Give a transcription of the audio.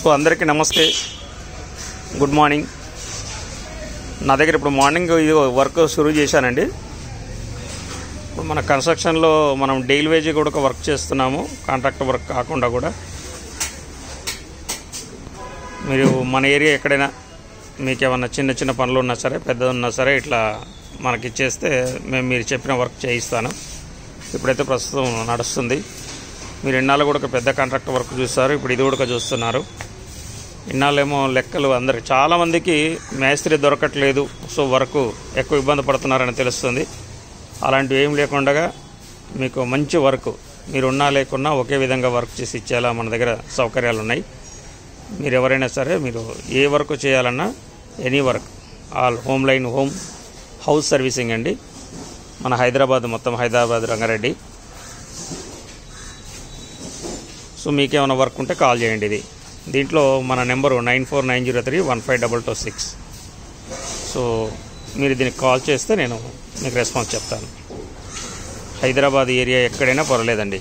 So అందరికీ నమస్తే. Good morning. నా దగ్గర ఇప్పుడు మార్నింగ్ ఇది వర్క్ షురూ చేశానండి. ఇప్పుడు మన కన్స్ట్రక్షన్లో మనం డైలీ వేజ్ కూడా ఒక వర్క్ చేస్తున్నాము. కాంట్రాక్ట్ వర్క్ కాకుండా కూడా. మీరు మన ఏరియా ఎక్కడైనా మీకు ఏమన్నా చిన్న చిన్న పనులు ఉన్నా సరే పెద్దది ఉన్నా సరే ఇట్లా మనకి ఇచ్చేస్తే మేము మీరు చెప్పిన వర్క్ చేయిస్తాను. ఇప్పుడైతే ప్రస్తుతం నడుస్తుంది. మీరు ఇన్నాళ్ళు కూడా ఒక పెద్ద కాంట్రాక్ట్ వర్క్ చూస్తారు. ఇప్పుడు ఇది కూడా చూస్తున్నారు. ఇన్నాళ్ళేమో లెక్కలు అందరికి. చాలామందికి మేస్త్రి దొరకట్లేదు సో వర్క్ ఎక్కువ ఇబ్బంది పడుతున్నారని తెలుస్తుంది. అలాంటివి ఏం లేకుండా మీకు మంచి వర్క్ మీరు ఉన్నా లేకున్నా ఒకే విధంగా వర్క్ చేసి ఇచ్చేలా మన దగ్గర సౌకర్యాలు ఉన్నాయి మీరు ఎవరైనా సరే మీరు ఏ వర్క్ చేయాలన్నా any work all home line home house servicing అండి. మన హైదరాబాద్ మొత్తం హైదరాబాద్ రంగారెడ్డి. సో మీకేమైనా వర్క్ ఉంటే కాల్ చేయండి ఇది. దీంట్లో మన number nine four nine zero three one five double two six so మీరు దీనికి కాల్ చేస్తే నేను మీకు రెస్పాన్స్ చెప్తాను హైదరాబాద్ ఏరియా ఎక్కడైనా పర్వాలేదండి